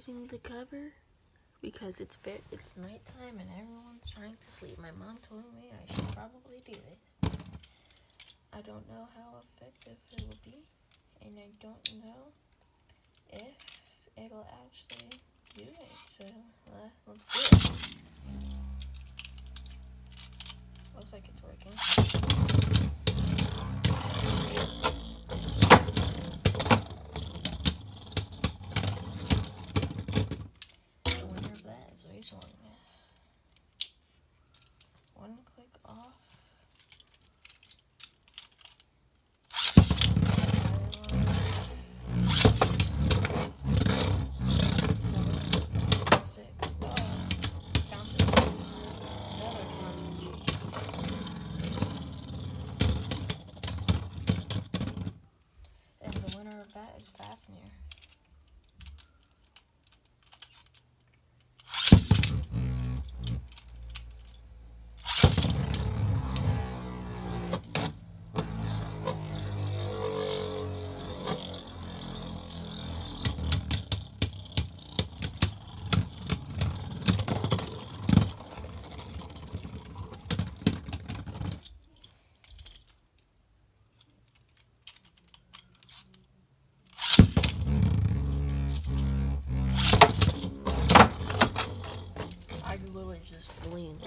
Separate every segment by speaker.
Speaker 1: using the cover because it's bit it's nighttime and everyone's trying to sleep. My mom told me I should probably do this. I don't know how effective it will be, and I don't know if it'll actually do it. So uh, let's do it. Just leaned.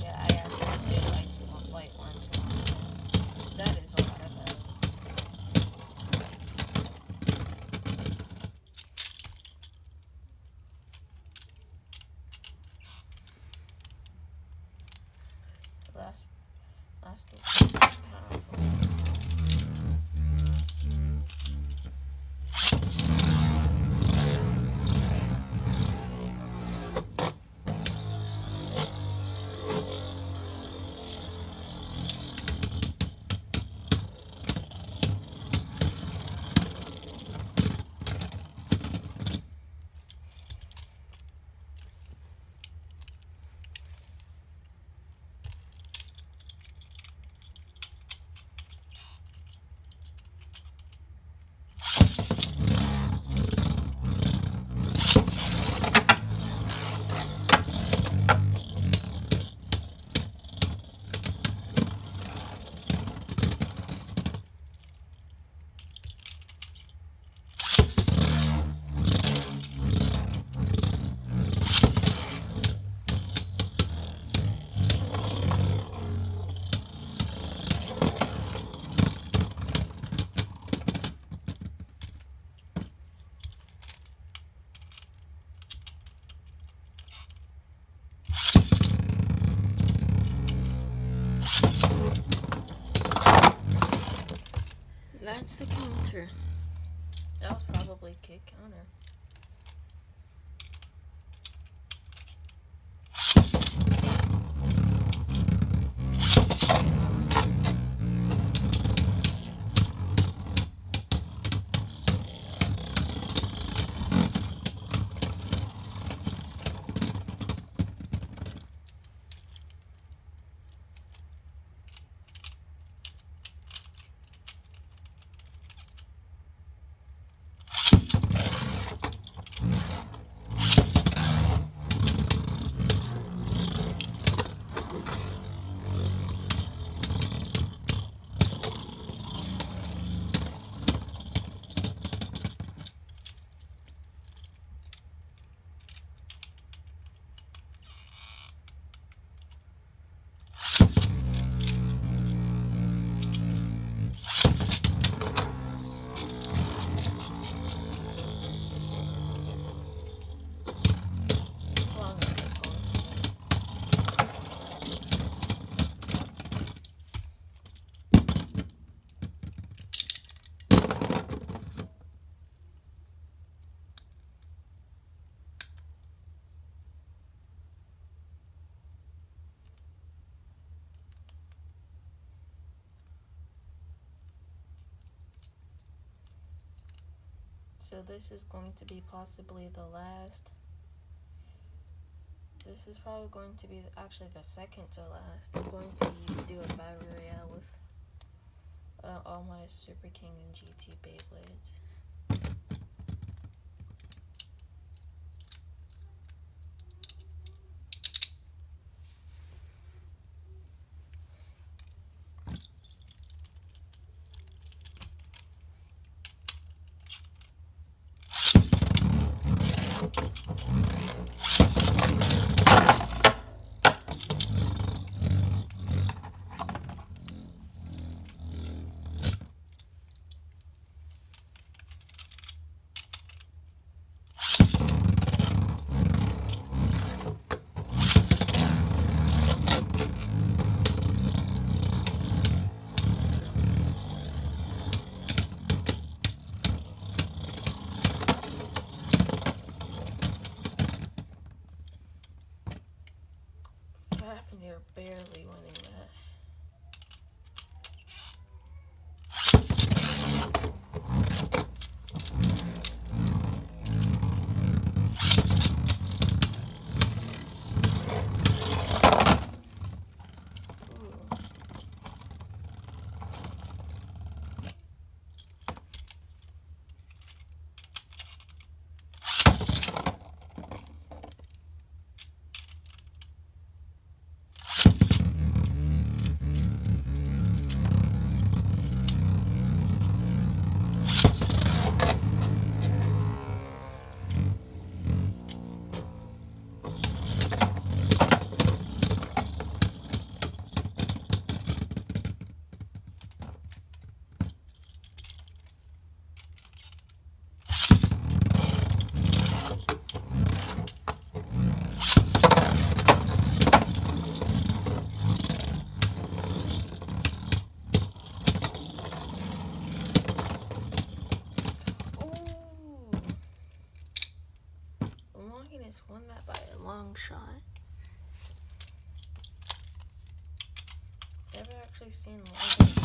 Speaker 1: Yeah, I actually do like to white ones on this. That is a lot of help. last last one. Counter. That was probably kick counter. So this is going to be possibly the last. This is probably going to be actually the second to last. I'm going to do a battle royale with uh, all my Super King and GT Beyblades. Longinus won that by a long shot. Never actually seen Longinus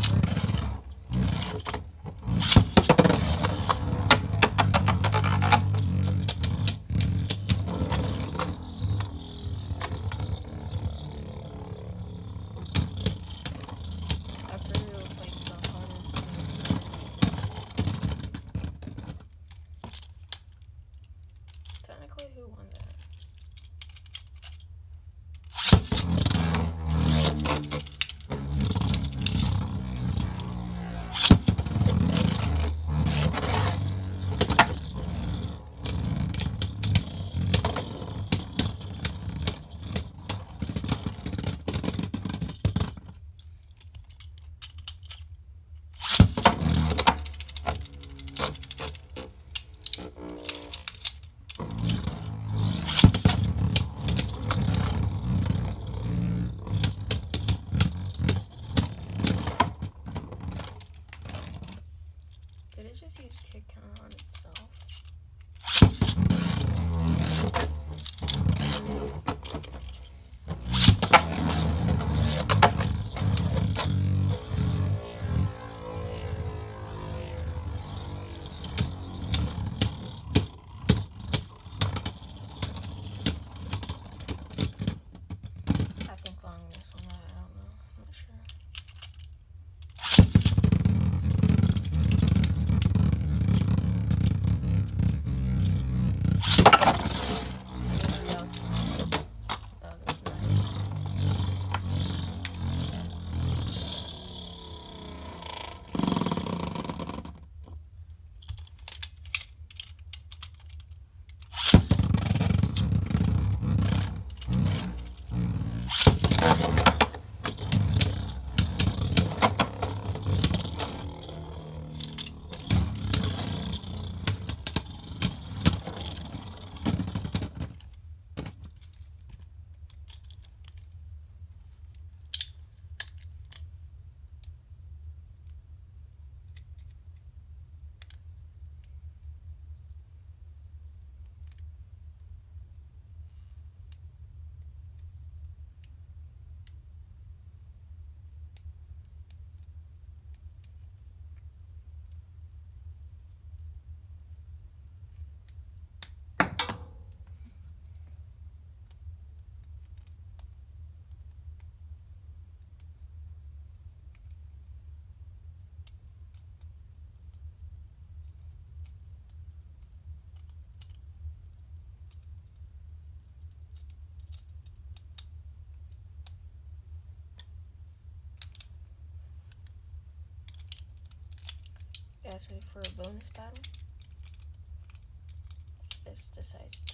Speaker 1: ask me for a bonus battle. This decides